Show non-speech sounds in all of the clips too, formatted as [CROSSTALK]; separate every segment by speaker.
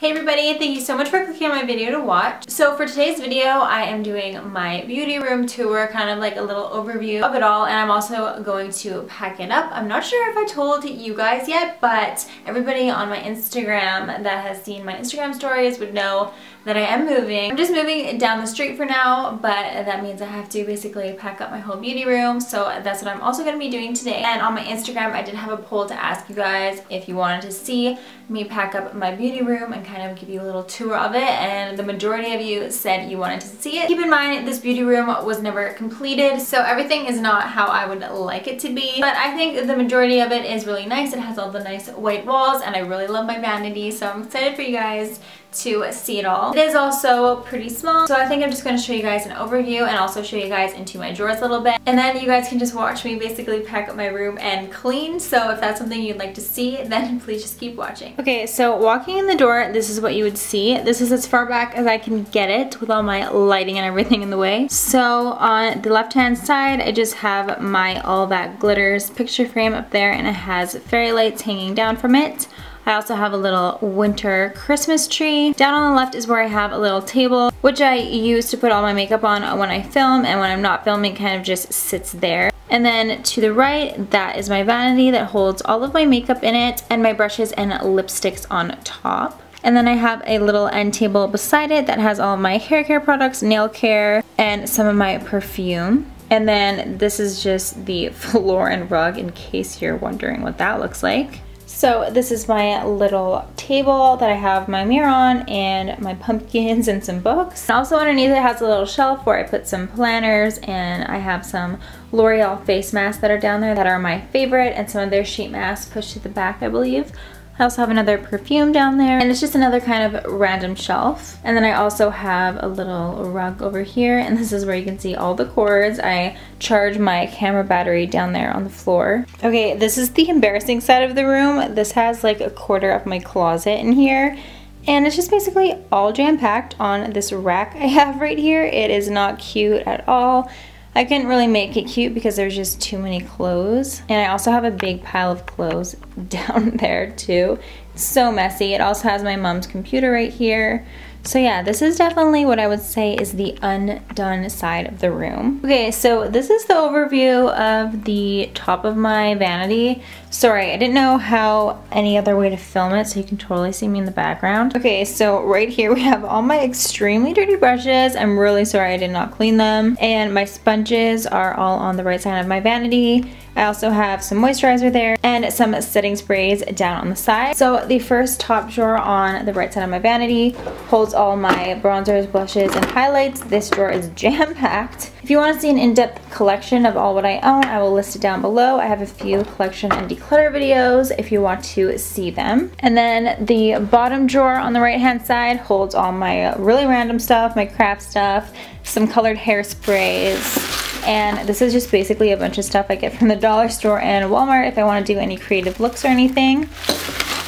Speaker 1: Hey everybody, thank you so much for clicking on my video to watch. So for today's video, I am doing my beauty room tour, kind of like a little overview of it all, and I'm also going to pack it up. I'm not sure if I told you guys yet, but everybody on my Instagram that has seen my Instagram stories would know that I am moving. I'm just moving down the street for now, but that means I have to basically pack up my whole beauty room, so that's what I'm also going to be doing today. And on my Instagram, I did have a poll to ask you guys if you wanted to see me pack up my beauty room and kind of give you a little tour of it, and the majority of you said you wanted to see it. Keep in mind, this beauty room was never completed, so everything is not how I would like it to be, but I think the majority of it is really nice. It has all the nice white walls, and I really love my vanity, so I'm excited for you guys to see it all. It is also pretty small, so I think I'm just going to show you guys an overview and also show you guys into my drawers a little bit. And then you guys can just watch me basically pack up my room and clean, so if that's something you'd like to see, [LAUGHS] then please just keep watching. Okay, so walking in the door, this is what you would see. This is as far back as I can get it with all my lighting and everything in the way. So on the left hand side, I just have my All That Glitters picture frame up there and it has fairy lights hanging down from it. I also have a little winter Christmas tree. Down on the left is where I have a little table, which I use to put all my makeup on when I film, and when I'm not filming, kind of just sits there. And then to the right, that is my vanity that holds all of my makeup in it, and my brushes and lipsticks on top. And then I have a little end table beside it that has all my hair care products, nail care, and some of my perfume. And then this is just the [LAUGHS] floor and rug in case you're wondering what that looks like. So this is my little table that I have my mirror on and my pumpkins and some books. And also underneath it has a little shelf where I put some planners and I have some L'Oreal face masks that are down there that are my favorite and some of their sheet masks pushed to the back I believe. I also have another perfume down there and it's just another kind of random shelf. And then I also have a little rug over here and this is where you can see all the cords. I charge my camera battery down there on the floor. Okay, this is the embarrassing side of the room. This has like a quarter of my closet in here. And it's just basically all jam-packed on this rack I have right here. It is not cute at all. I couldn't really make it cute because there's just too many clothes. And I also have a big pile of clothes [LAUGHS] down there too. It's so messy. It also has my mom's computer right here. So yeah, this is definitely what I would say is the undone side of the room. Okay, so this is the overview of the top of my vanity. Sorry, I didn't know how any other way to film it, so you can totally see me in the background. Okay, so right here we have all my extremely dirty brushes. I'm really sorry I did not clean them. And my sponges are all on the right side of my vanity. I also have some moisturizer there and some setting sprays down on the side. So the first top drawer on the right side of my vanity holds all my bronzers, blushes, and highlights. This drawer is [LAUGHS] jam-packed. If you want to see an in-depth collection of all what I own, I will list it down below. I have a few collection and declutter videos if you want to see them. And then the bottom drawer on the right hand side holds all my really random stuff, my craft stuff, some colored hairsprays, and this is just basically a bunch of stuff I get from the dollar store and Walmart if I want to do any creative looks or anything.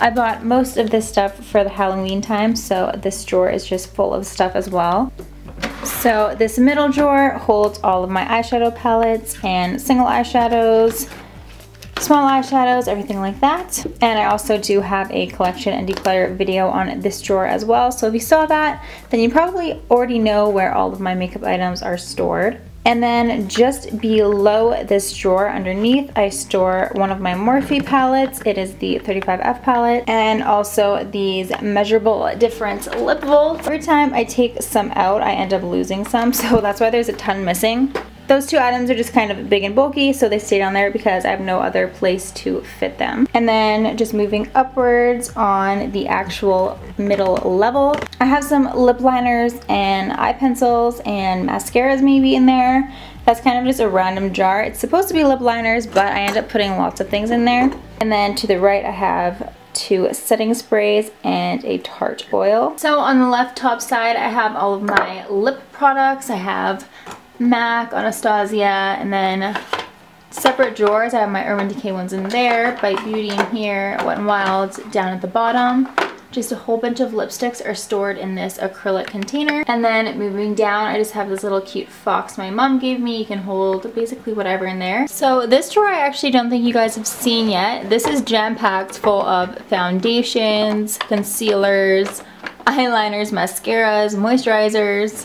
Speaker 1: I bought most of this stuff for the Halloween time, so this drawer is just full of stuff as well. So this middle drawer holds all of my eyeshadow palettes and single eyeshadows, small eyeshadows, everything like that. And I also do have a collection and declutter video on this drawer as well. So if you saw that, then you probably already know where all of my makeup items are stored. And then just below this drawer underneath, I store one of my Morphe palettes. It is the 35F palette. And also these Measurable Difference Lip Volts. Every time I take some out, I end up losing some. [LAUGHS] So that's why there's a ton missing. Those two items are just kind of big and bulky, so they stayed on there because I have no other place to fit them. And then just moving upwards on the actual middle level, I have some lip liners and eye pencils and mascaras maybe in there. That's kind of just a random jar. It's supposed to be lip liners, but I end up putting lots of things in there. And then to the right, I have two setting sprays and a Tarte oil. So on the left top side, I have all of my lip products. I have MAC, Anastasia, and then separate drawers. I have my Urban Decay ones in there, Bite Beauty in here, Wet n Wild down at the bottom. Just a whole bunch of lipsticks are stored in this acrylic container. And then moving down, I just have this little cute fox my mom gave me. You can hold basically whatever in there. So this drawer I actually don't think you guys have seen yet. This is jam-packed full of foundations, concealers, eyeliners, mascaras, moisturizers,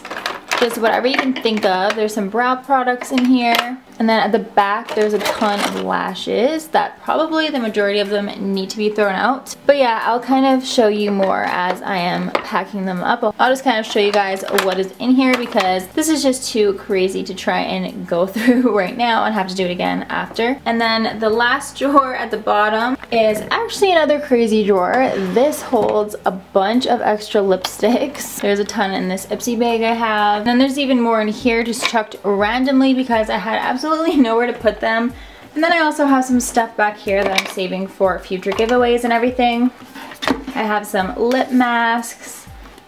Speaker 1: just whatever you can think of. There's some brow products in here. And then at the back, there's a ton of lashes that probably the majority of them need to be thrown out. But yeah, I'll kind of show you more as I am packing them up. I'll just kind of show you guys what is in here because this is just too crazy to try and go [LAUGHS] through right now and have to do it again after. And then the last [LAUGHS] drawer at the bottom is actually another crazy drawer. This holds a bunch of extra lipsticks. [LAUGHS] There's a ton in this Ipsy bag I have. And then there's even more in here just chucked randomly because I had absolutely absolutely [LAUGHS] nowhere to put them. And then I also have some stuff back here that I'm saving for future giveaways and everything. I have some lip masks,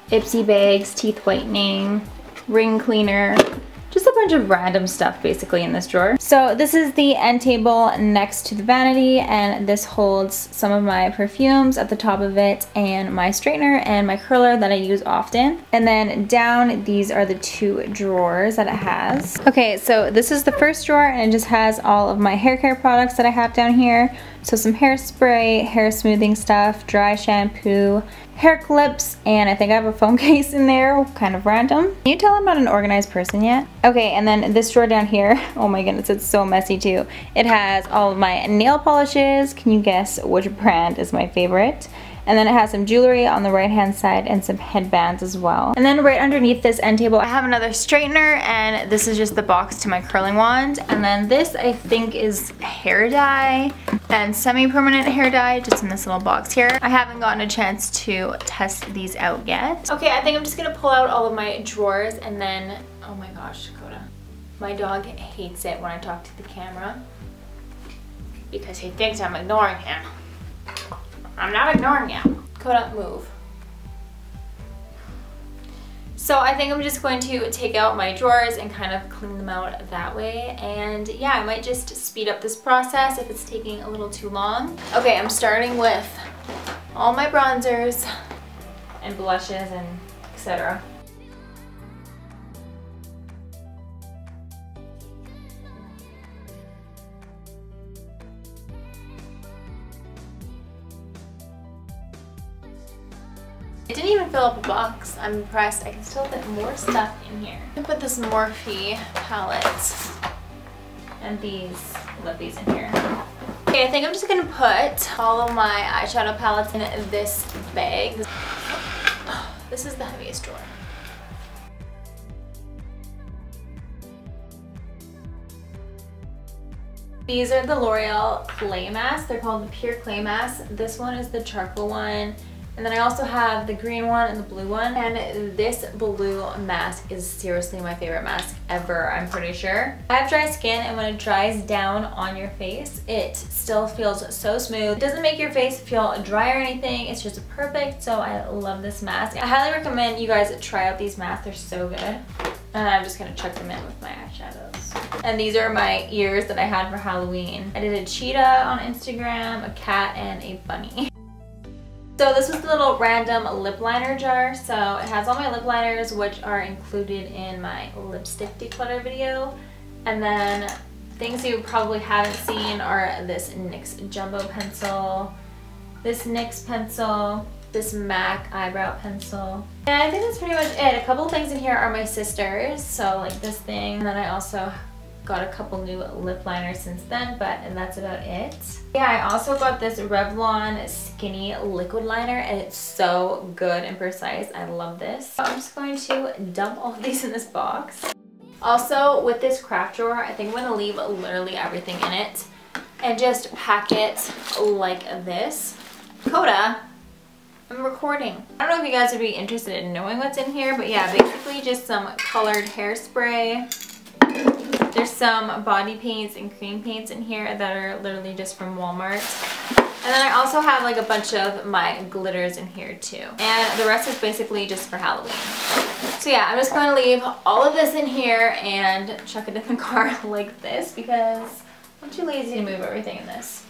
Speaker 1: Ipsy bags, teeth whitening, ring cleaner, bunch of random stuff basically in this drawer. So this is the end table next to the vanity and this holds some of my perfumes at the top of it and my straightener and my curler that I use often. And then down these are the two drawers that it has. Okay, so this is the first drawer and it just has all of my hair care products that I have down here. So some hairspray, hair smoothing stuff, dry shampoo, hair clips, and I think I have a phone [LAUGHS] case in there, kind of random. Can you tell I'm not an organized person yet? Okay, and then this drawer down here, [LAUGHS] oh my goodness, it's so messy too. It has all of my nail polishes. Can you guess which brand is my favorite? And then it has some jewelry on the right hand side and some headbands as well. And then right underneath this end table, I have another straightener and this is just the box to my curling wand. And then this I think is hair dye and semi-permanent hair dye just in this little box here. I haven't gotten a chance to test these out yet. Okay, I think I'm just gonna pull out all of my drawers and then, oh my gosh, Dakota. My dog hates it when I talk to the camera because he thinks I'm ignoring him. I'm not ignoring you. Koda, move. So I think I'm just going to take out my drawers and kind of clean them out that way. And yeah, I might just speed up this process if it's taking a little too long. Okay, I'm starting with all my bronzers and blushes and etc. I'm impressed. I can still fit more stuff in here. I put this Morphe palette and these love these in here. Okay, I think I'm just gonna put all of my eyeshadow palettes in this bag. [SIGHS] This is the heaviest drawer. These are the L'Oreal Clay Masks. They're called the Pure Clay Masks. This one is the charcoal one. And then I also have the green one and the blue one. And this blue mask is seriously my favorite mask ever, I'm pretty sure. I have dry skin and when it dries down on your face, it still feels so smooth. It doesn't make your face feel dry or anything. It's just perfect. So I love this mask. I highly recommend you guys try out these masks. They're so good. And I'm just gonna chuck them in with my eyeshadows. And these are my ears that I had for Halloween. I did a cheetah on Instagram, a cat, and a bunny. [LAUGHS] So this was the little random lip liner jar. So it has all my lip liners which are included in my lipstick declutter video. And then things you probably haven't seen are this NYX Jumbo Pencil, this NYX pencil, this MAC eyebrow pencil. And I think that's pretty much it. A couple things in here are my sisters. So like this thing. And then I also got a couple new lip liners since then, but and that's about it. Yeah, I also got this Revlon Skinny Liquid Liner, and it's so good and precise. I love this. I'm just going to dump all [LAUGHS] these in this box. Also, with this craft drawer, I think I'm going to leave literally everything in it and just pack it like this. Koda, I'm recording. I don't know if you guys would be interested in knowing what's in here, but yeah, basically just some colored hairspray, there's some body paints and cream paints in here that are literally just from Walmart. And then I also have like a bunch of my glitters in here too. And the rest is basically just for Halloween. So yeah, I'm just going to leave all of this in here and chuck it in the [LAUGHS] car like this because I'm too lazy to move everything in this.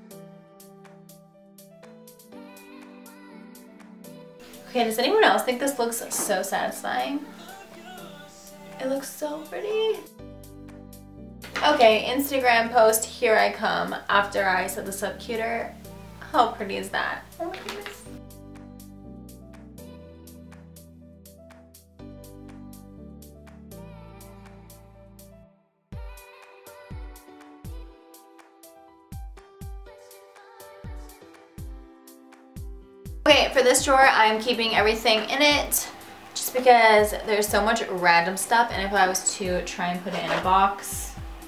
Speaker 1: Okay, does anyone else think this looks so satisfying? It looks so pretty. Okay, Instagram post, here I come, after I set this up cuter. How pretty is that? Oh okay, for this drawer, I'm keeping everything in it just because there's so much random stuff and if I was to try and put it in a box,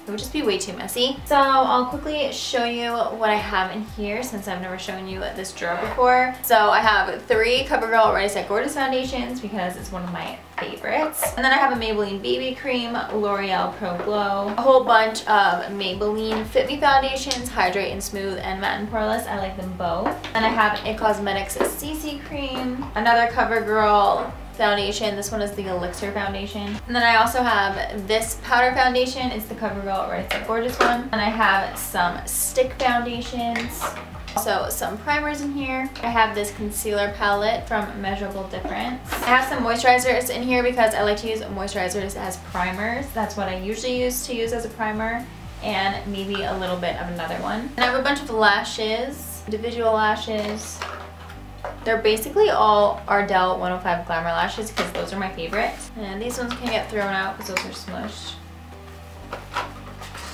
Speaker 1: it would just be way too messy. So I'll quickly show you what I have in here since I've never shown you this drawer before. So I have three CoverGirl Ready Set Gorgeous foundations because it's one of my favorites. And then I have a Maybelline BB Cream, L'Oreal Pro Glow, a whole bunch of Maybelline Fit Me foundations, Hydrate and Smooth and Matte and Poreless. I like them both. And I have a Cosmetics CC Cream, another CoverGirl foundation. This one is the Elixir foundation. And then I also have this powder foundation. It's the CoverGirl Ready Set Gorgeous one. And I have some stick foundations. Also some primers in here. I have this concealer palette from Measurable Difference. I have some moisturizers in here because I like to use moisturizers as primers. That's what I usually use to use as a primer and maybe a little bit of another one. And I have a bunch of lashes, individual lashes, they're basically all Ardell 105 Glamour Lashes because those are my favorite. And these ones can get thrown out because those are smushed.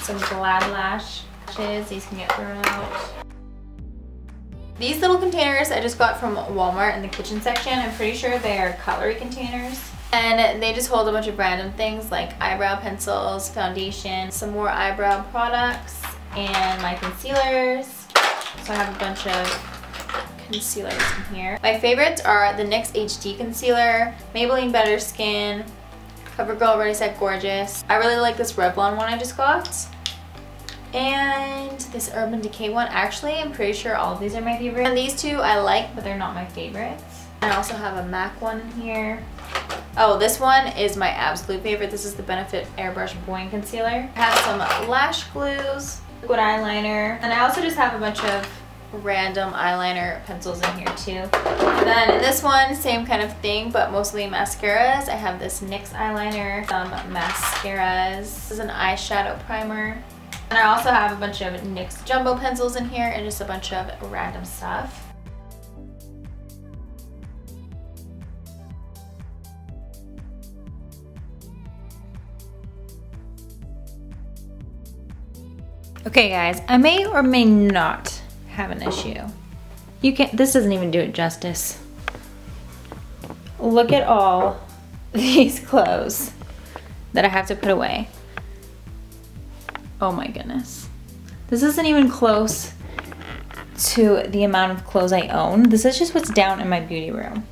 Speaker 1: Some Glad Lashes, these can get thrown out. These little containers I just got from Walmart in the kitchen section. I'm pretty sure they are cutlery containers. And they just hold a bunch of random things like eyebrow pencils, foundation, some more eyebrow products, and my concealers. So I have a bunch of concealers in here. My favorites are the NYX HD Concealer, Maybelline Better Skin, CoverGirl Ready Set Gorgeous. I really like this Revlon one I just got. And this Urban Decay one. Actually, I'm pretty sure all of these are my favorite. And these two I like, but they're not my favorites. I also have a MAC one in here. Oh, this one is my absolute favorite. This is the Benefit Airbrush Boi-ing Concealer. I have some lash glues, liquid eyeliner, and I also just have a bunch of random eyeliner pencils in here too. Then this one, same kind of thing, but mostly mascaras. I have this NYX eyeliner, some mascaras. This is an eyeshadow primer. And I also have a bunch of NYX jumbo pencils in here and just a bunch of random stuff. Okay guys, I may or may not have an issue. You can't, this doesn't even do it justice. Look at all [LAUGHS] these clothes that I have to put away. Oh my goodness. This isn't even close to the amount of clothes I own. This is just what's down in my beauty room.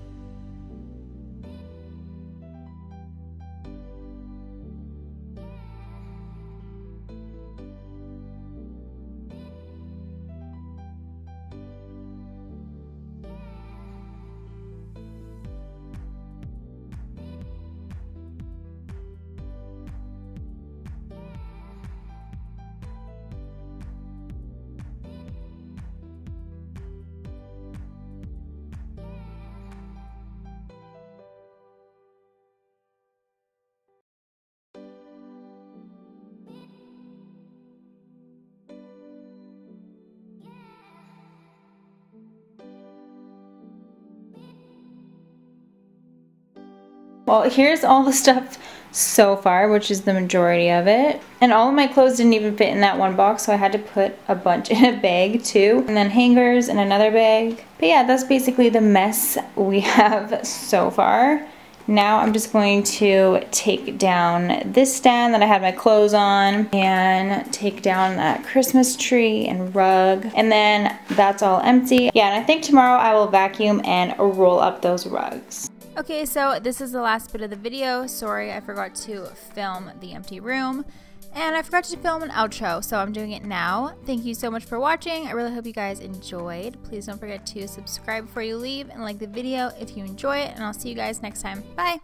Speaker 1: Well, here's all the stuff so far, which is the majority of it. And all of my clothes didn't even fit in that one box, so I had to put a bunch [LAUGHS] in a bag too. And then hangers in another bag. But yeah, that's basically the mess we [LAUGHS] have so far. Now I'm just going to take down this stand that I had my clothes on and take down that Christmas tree and rug. And then that's all empty. Yeah, and I think tomorrow I will vacuum and roll up those rugs. Okay, so this is the last bit of the video. Sorry, I forgot to film the empty room. And I forgot to film an outro, so I'm doing it now. Thank you so much for watching. I really hope you guys enjoyed. Please don't forget to subscribe before you leave and like the video if you enjoy it. And I'll see you guys next time. Bye!